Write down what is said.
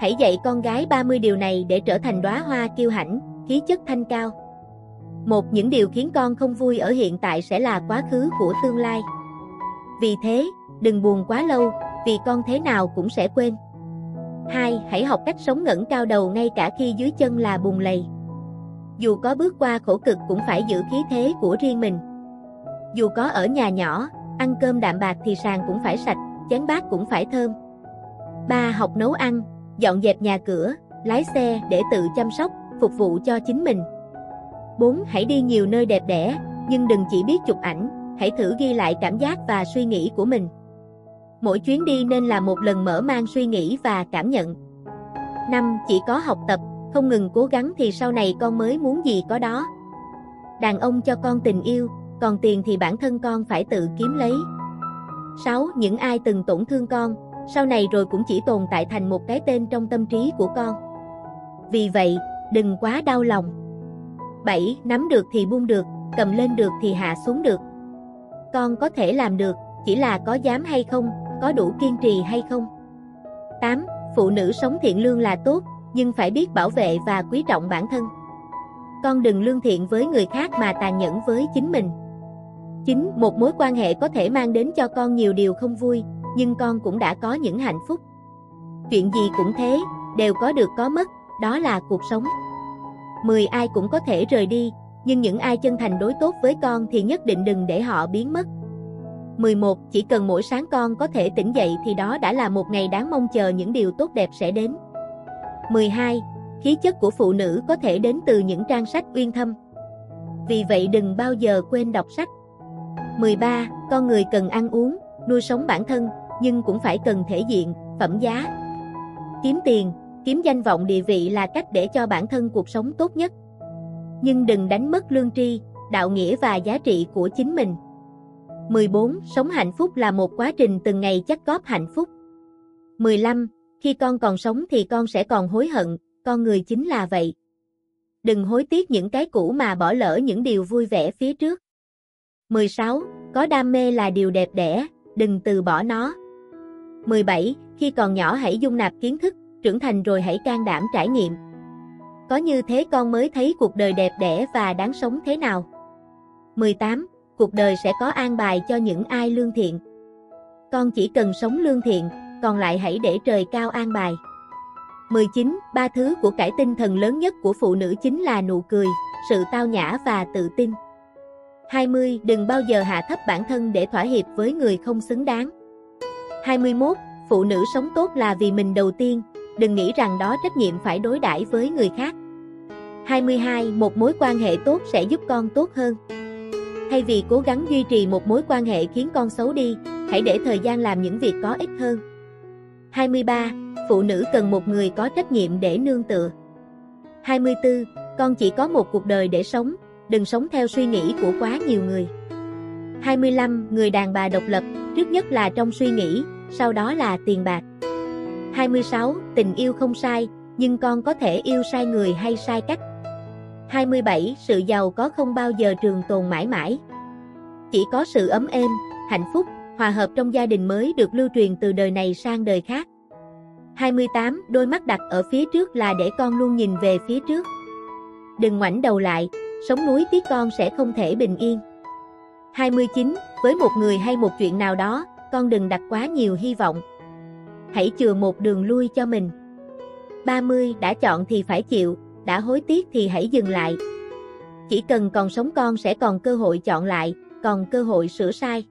hãy dạy con gái 30 điều này để trở thành đóa hoa kiêu hãnh, khí chất thanh cao. Một những điều khiến con không vui ở hiện tại sẽ là quá khứ của tương lai. Vì thế, đừng buồn quá lâu, vì con thế nào cũng sẽ quên. 2. Hãy học cách sống ngẩng cao đầu ngay cả khi dưới chân là bùn lầy. Dù có bước qua khổ cực cũng phải giữ khí thế của riêng mình. Dù có ở nhà nhỏ, ăn cơm đạm bạc thì sàn cũng phải sạch, chén bát cũng phải thơm. 3. Học nấu ăn, dọn dẹp nhà cửa, lái xe để tự chăm sóc, phục vụ cho chính mình. 4. Hãy đi nhiều nơi đẹp đẽ, nhưng đừng chỉ biết chụp ảnh, hãy thử ghi lại cảm giác và suy nghĩ của mình. Mỗi chuyến đi nên là một lần mở mang suy nghĩ và cảm nhận. 5. Chỉ có học tập, không ngừng cố gắng thì sau này con mới muốn gì có đó. Đàn ông cho con tình yêu, còn tiền thì bản thân con phải tự kiếm lấy. 6. Những ai từng tổn thương con, sau này rồi cũng chỉ tồn tại thành một cái tên trong tâm trí của con. Vì vậy, đừng quá đau lòng. 7. Nắm được thì buông được, cầm lên được thì hạ xuống được. Con có thể làm được, chỉ là có dám hay không, có đủ kiên trì hay không. 8. Phụ nữ sống thiện lương là tốt, nhưng phải biết bảo vệ và quý trọng bản thân. Con đừng lương thiện với người khác mà tàn nhẫn với chính mình. 9. Một mối quan hệ có thể mang đến cho con nhiều điều không vui, nhưng con cũng đã có những hạnh phúc. Chuyện gì cũng thế, đều có được có mất, đó là cuộc sống. 10. Ai cũng có thể rời đi, nhưng những ai chân thành đối tốt với con thì nhất định đừng để họ biến mất. 11. Chỉ cần mỗi sáng con có thể tỉnh dậy thì đó đã là một ngày đáng mong chờ những điều tốt đẹp sẽ đến. 12. Khí chất của phụ nữ có thể đến từ những trang sách uyên thâm. Vì vậy đừng bao giờ quên đọc sách. 13. Con người cần ăn uống, nuôi sống bản thân, nhưng cũng phải cần thể diện, phẩm giá. Kiếm tiền, kiếm danh vọng địa vị là cách để cho bản thân cuộc sống tốt nhất. Nhưng đừng đánh mất lương tri, đạo nghĩa và giá trị của chính mình. 14. Sống hạnh phúc là một quá trình từng ngày chắc góp hạnh phúc. 15. Khi con còn sống thì con sẽ còn hối hận, con người chính là vậy. Đừng hối tiếc những cái cũ mà bỏ lỡ những điều vui vẻ phía trước. 16. Có đam mê là điều đẹp đẽ, đừng từ bỏ nó. 17. Khi còn nhỏ hãy dung nạp kiến thức, trưởng thành rồi hãy can đảm trải nghiệm. Có như thế con mới thấy cuộc đời đẹp đẽ và đáng sống thế nào. 18. Cuộc đời sẽ có an bài cho những ai lương thiện. Con chỉ cần sống lương thiện, còn lại hãy để trời cao an bài. 19. Ba thứ của cải tinh thần lớn nhất của phụ nữ chính là nụ cười, sự tao nhã và tự tin. 20. Đừng bao giờ hạ thấp bản thân để thỏa hiệp với người không xứng đáng. 21. Phụ nữ sống tốt là vì mình đầu tiên, đừng nghĩ rằng đó trách nhiệm phải đối đãi với người khác. 22. Một mối quan hệ tốt sẽ giúp con tốt hơn. Thay vì cố gắng duy trì một mối quan hệ khiến con xấu đi, hãy để thời gian làm những việc có ích hơn. 23. Phụ nữ cần một người có trách nhiệm để nương tựa. 24. Con chỉ có một cuộc đời để sống, đừng sống theo suy nghĩ của quá nhiều người. 25. Người đàn bà độc lập, trước nhất là trong suy nghĩ, sau đó là tiền bạc. 26. Tình yêu không sai, nhưng con có thể yêu sai người hay sai cách. 27. Sự giàu có không bao giờ trường tồn mãi mãi. Chỉ có sự ấm êm, hạnh phúc, hòa hợp trong gia đình mới được lưu truyền từ đời này sang đời khác. 28. Đôi mắt đặt ở phía trước là để con luôn nhìn về phía trước. Đừng ngoảnh đầu lại, sống núi tiếc con sẽ không thể bình yên. 29. Với một người hay một chuyện nào đó, con đừng đặt quá nhiều hy vọng. Hãy chừa một đường lui cho mình. 30. Đã chọn thì phải chịu, đã hối tiếc thì hãy dừng lại. Chỉ cần còn sống con sẽ còn cơ hội chọn lại, còn cơ hội sửa sai.